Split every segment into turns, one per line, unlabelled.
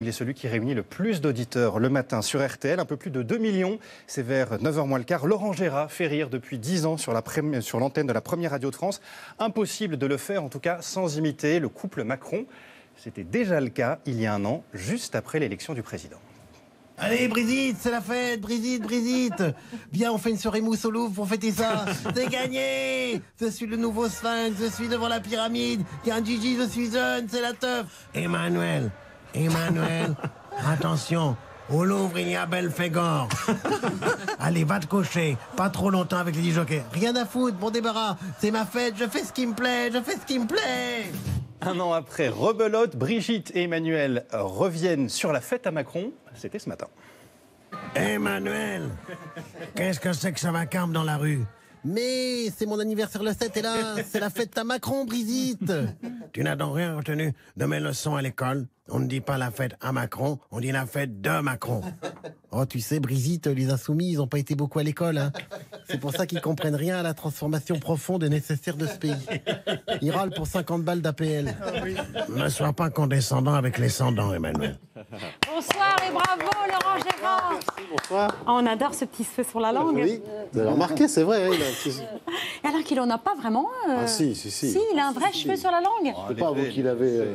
Il est celui qui réunit le plus d'auditeurs le matin sur RTL, un peu plus de 2 millions. C'est vers 9h moins le quart. Laurent Gérard fait rire depuis 10 ans sur l'antenne de la première radio de France. Impossible de le faire, en tout cas, sans imiter le couple Macron. C'était déjà le cas il y a un an, juste après l'élection du président.
Allez, Brigitte, c'est la fête, Brigitte, Brigitte Viens, on fait une soirée mousse au Louvre pour fêter ça C'est gagné Je suis le nouveau sphinx, je suis devant la pyramide, un Gigi, je suis jeune, c'est la teuf Emmanuel, Emmanuel, attention, au Louvre, il y a Belphégor. Allez, va te coucher. Pas trop longtemps avec les jockeys. Rien à foutre, bon débarras. C'est ma fête, je fais ce qui me plaît, je fais ce qui me plaît.
Un an après, rebelote, Brigitte et Emmanuel reviennent sur la fête à Macron. C'était ce matin.
Emmanuel, qu'est-ce que c'est que ça vacarme dans la rue? Mais c'est mon anniversaire le 7 et là, c'est la fête à Macron, Brigitte. tu n'as donc rien retenu de mes leçons à l'école On ne dit pas la fête à Macron, on dit la fête de Macron. Oh, tu sais, Brigitte, les insoumis, ils n'ont pas été beaucoup à l'école. Hein. C'est pour ça qu'ils comprennent rien à la transformation profonde et nécessaire de ce pays. Ils râlent pour 50 balles d'APL. Ne sois pas condescendant avec les cendants, Emmanuel.
Bonsoir et bravo, Laurent Gérard.
Merci, bonsoir.
Oh, on adore ce petit feu sur la langue.
Oui, vous avez remarqué, c'est vrai. Il a un petit...
Alors qu'il n'en a pas vraiment.
Euh... Ah si, si, si.
Si, il a un vrai cheveu sur la langue.
Je sais pas, vous qu'il avait...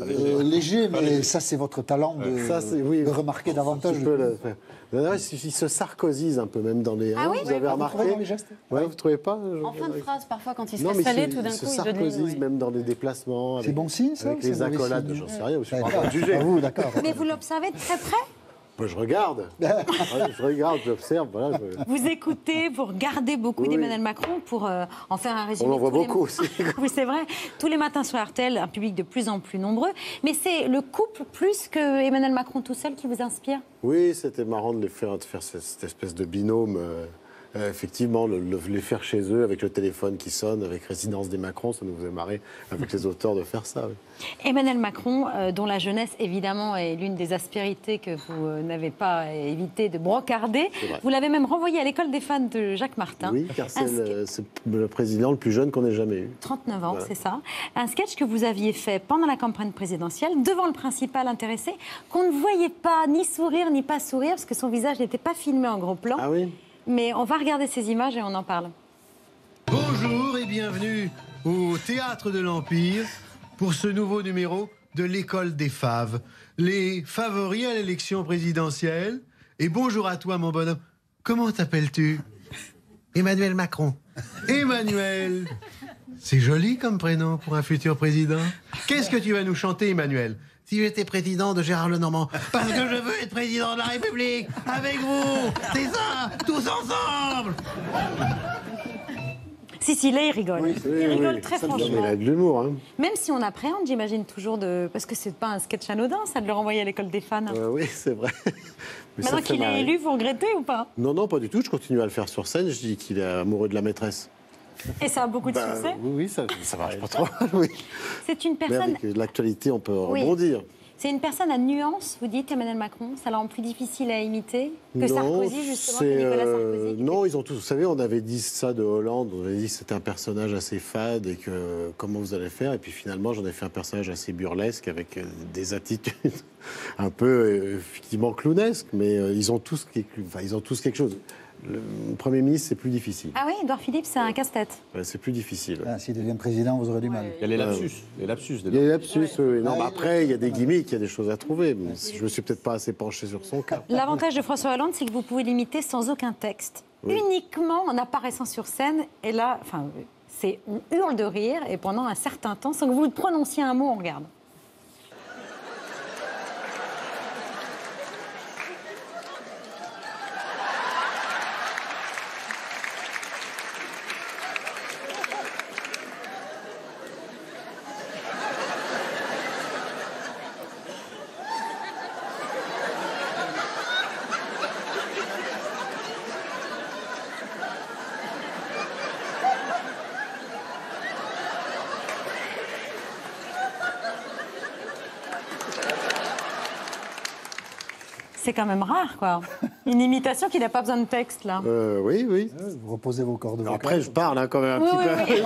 Euh...
Euh, léger, mais ça, c'est votre talent de,
ça, oui,
de remarquer davantage.
Je peux le faire. D'ailleurs, il se sarcosise un peu, même dans les.
Ah
hein,
oui
vous avez remarqué
dans les gestes
ouais, Vous trouvez pas
En fin de phrase, parfois, quand il se
non,
fait saler, tout d'un
il
coup,
se
il
sarcosise
devient.
même dans les déplacements.
C'est bon signe, ça
Avec les accolades, j'en sais rien. Je suis pas en train de juger.
vous, d'accord.
Mais vous l'observez de très près
Moi, je regarde. Je regarde, j'observe. Voilà, je-
Vous écoutez, vous regardez beaucoup
Oui, oui.
d'Emmanuel Macron pour euh, en faire un résumé.
On en voit
tous les-
beaucoup aussi.
oui, c'est vrai. Tous les matins sur RTL, un public de plus en plus nombreux. Mais c'est le couple plus que Emmanuel Macron tout seul qui vous inspire?
Oui, c'était marrant de les faire, de faire cette, cette espèce de binôme. euh, euh, effectivement, le- le- les faire chez eux avec le téléphone qui sonne, avec Résidence des Macron, ça nous faisait marrer avec les auteurs de faire ça. oui.
Emmanuel Macron, euh, dont la jeunesse évidemment est l'une des aspérités que vous euh, n'avez pas évité de brocarder. Vous l'avez même renvoyé à l'école des fans de Jacques Martin.
Oui, car c'est le, président le plus jeune qu'on ait jamais eu.
39 ans,
Voilà.
c'est ça. Un sketch que vous aviez fait pendant la campagne présidentielle, devant le principal intéressé, qu'on ne voyait pas ni sourire ni pas sourire, parce que son visage n'était pas filmé en gros plan.
Ah oui?
Mais on va regarder ces images et on en parle.
Bonjour et bienvenue au Théâtre de l'Empire pour ce nouveau numéro de l'école des faves. Les favoris à l'élection présidentielle. Et bonjour à toi, mon bonhomme. Comment t'appelles-tu? Emmanuel Macron. Emmanuel C'est joli comme prénom pour un futur président. Qu'est-ce que tu vas nous chanter, Emmanuel? Si j'étais président de Gérard Lenormand, parce que je veux être président de la République avec vous, c'est ça, tous ensemble.
Si, si, là, il rigole. il rigole très franchement.
il a de l'humour. Hein.
Même si on appréhende, j'imagine toujours de. Parce que c'est pas un sketch anodin, ça, de le renvoyer à l'école des fans.
Euh, oui, c'est vrai. Mais
Maintenant qu'il est élu, vous regrettez ou pas?
Non, non, pas du tout. Je continue à le faire sur scène. Je dis qu'il est amoureux de la maîtresse.
Et ça a beaucoup de
Bah,
succès.
oui, oui, ça, ça marche pas trop oui.
C'est une
Mais
personne.
avec l'actualité, on peut
Oui.
rebondir.
C'est une personne à nuance, vous dites, Emmanuel Macron. Ça la rend plus difficile à imiter que Sarkozy, justement, que
c'est,
Nicolas
euh,
Sarkozy. qui
non, ils ont tous. Vous savez, on avait dit ça de Hollande. On avait dit que c'était un personnage assez fade et que comment vous allez faire? Et puis finalement, j'en ai fait un personnage assez burlesque avec euh, des attitudes un peu euh, effectivement clownesques. Mais ils ont tous, enfin, ils ont tous quelque chose. Le Premier ministre, c'est plus difficile.
Ah oui, Edouard Philippe, c'est un casse-tête.
Ouais, c'est plus difficile.
Ah, S'il devient président, vous aurez du mal.
Il y a les lapsus, les lapsus
Il y a des lapsus, oui, oui. Non, mais après, il y a des gimmicks, il y a des choses à trouver. Mais je me suis peut-être pas assez penché sur son cas.
L'avantage de François Hollande, c'est que vous pouvez l'imiter sans aucun texte,
Oui.
uniquement en apparaissant sur scène. Et là, enfin, c'est on hurle de rire et pendant un certain temps, sans que vous prononciez un mot, on regarde. C'est quand même rare, quoi. Une imitation qui n'a pas besoin de texte, là.
Euh, oui, oui.
Vous reposez vos cordes vocales.
après, je parle hein, quand même un
Oui,
petit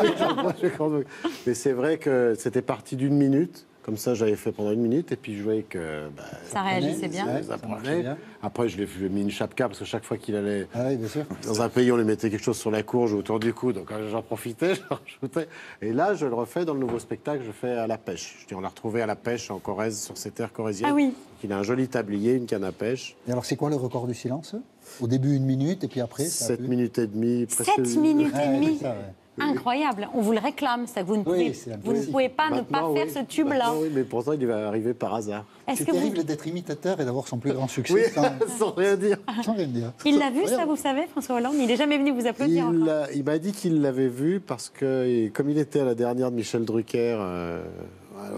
oui,
peu. Mais c'est vrai que c'était parti d'une minute. Comme ça, j'avais fait pendant une minute et puis je voyais que bah,
Ça réagissait bien.
Ça
ça.
Après, je lui ai mis une chapka parce que chaque fois qu'il allait
Ah oui, bien sûr.
dans un pays, on lui mettait quelque chose sur la courge ou autour du cou, donc euh, j'en profitais, j'en rajoutais. Et là, je le refais dans le nouveau spectacle, je fais à la pêche. Je dis, on l'a retrouvé à la pêche en Corrèze, sur ces terres corréziennes.
Ah oui.
Il a un joli tablier, une canne à pêche.
Et alors, c'est quoi le record du silence? Au début, une minute, et puis après, ça a
7
pu-
minutes et demie, presque.
7 minutes et demie.
ouais.
Incroyable. On vous le réclame, ça. Vous ne pouvez,
un
vous ne pouvez pas ne pas faire
oui.
ce tube-là.
Oui, mais pourtant, il va arriver par hasard.
Est-ce
C'est
que vous...
terrible d'être imitateur et d'avoir son plus grand succès
Oui,
sans,
sans rien dire.
sans rien dire.
Il l'a vu, ça, vous savez, François Hollande? Il n'est jamais venu vous applaudir
Il, m'a dit qu'il l'avait vu parce que, comme il était à la dernière de Michel Drucker euh,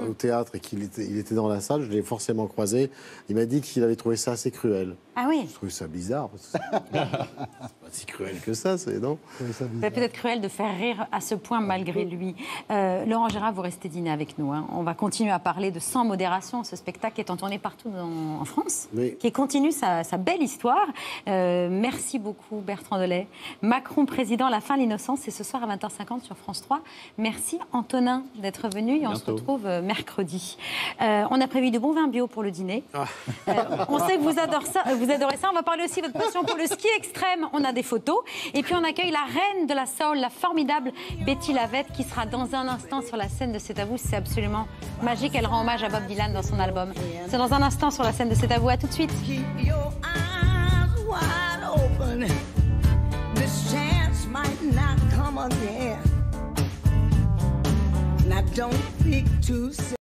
au théâtre et qu'il était, il était dans la salle, je l'ai forcément croisé. Il m'a dit qu'il avait trouvé ça assez cruel.
Ah oui
Je trouve ça bizarre. parce que C'est pas si cruel que ça, c'est non?
C'est peut-être cruel de faire rire à ce point malgré lui. Euh, Laurent Gérard, vous restez dîner avec nous. hein. On va continuer à parler de Sans modération, ce spectacle qui est en tournée partout dans- en France,
Oui.
qui continue sa, sa belle histoire. Euh, merci beaucoup Bertrand Delay. Macron président, la fin de l'innocence, c'est ce soir à 20h50 sur France 3. Merci Antonin d'être venu et on se retrouve euh, mercredi. Euh, on a prévu du bon vin bio pour le dîner.
Ah.
Euh, on sait que vous adorez, ça, vous adorez ça. On va parler aussi de votre passion pour le ski extrême. On a des photos. Et puis on accueille la reine de la soul, la formidable Betty Lavette, qui sera dans un instant sur la scène de C'est à vous. C'est absolument magique. Elle rend hommage à Bob Dylan dans son album. C'est dans un instant sur la scène de C'est à vous. À tout de suite.
Keep your eyes wide open. This chance might not come again. Now don't speak too soon.